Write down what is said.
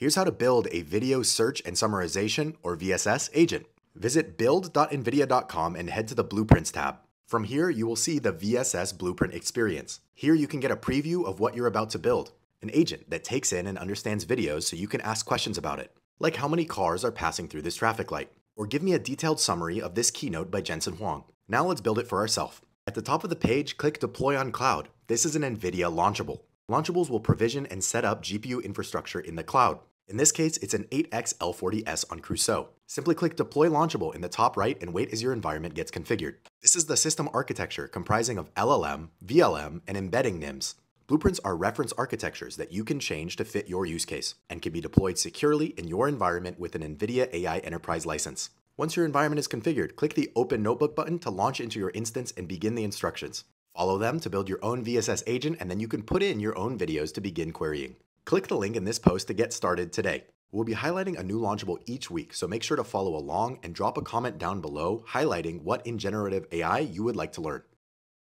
Here's how to build a video search and summarization, or VSS, agent. Visit build.nvidia.com and head to the Blueprints tab. From here, you will see the VSS Blueprint experience. Here you can get a preview of what you're about to build, an agent that takes in and understands videos so you can ask questions about it, like how many cars are passing through this traffic light, or give me a detailed summary of this keynote by Jensen Huang. Now let's build it for ourselves. At the top of the page, click Deploy on Cloud. This is an NVIDIA launchable. Launchables will provision and set up GPU infrastructure in the cloud. In this case, it's an 8X L40S on Crusoe. Simply click Deploy Launchable in the top right and wait as your environment gets configured. This is the system architecture comprising of LLM, VLM, and embedding NIMs. Blueprints are reference architectures that you can change to fit your use case and can be deployed securely in your environment with an NVIDIA AI Enterprise license. Once your environment is configured, click the Open Notebook button to launch into your instance and begin the instructions. Follow them to build your own VSS agent and then you can put in your own videos to begin querying. Click the link in this post to get started today. We'll be highlighting a new launchable each week, so make sure to follow along and drop a comment down below highlighting what in generative AI you would like to learn.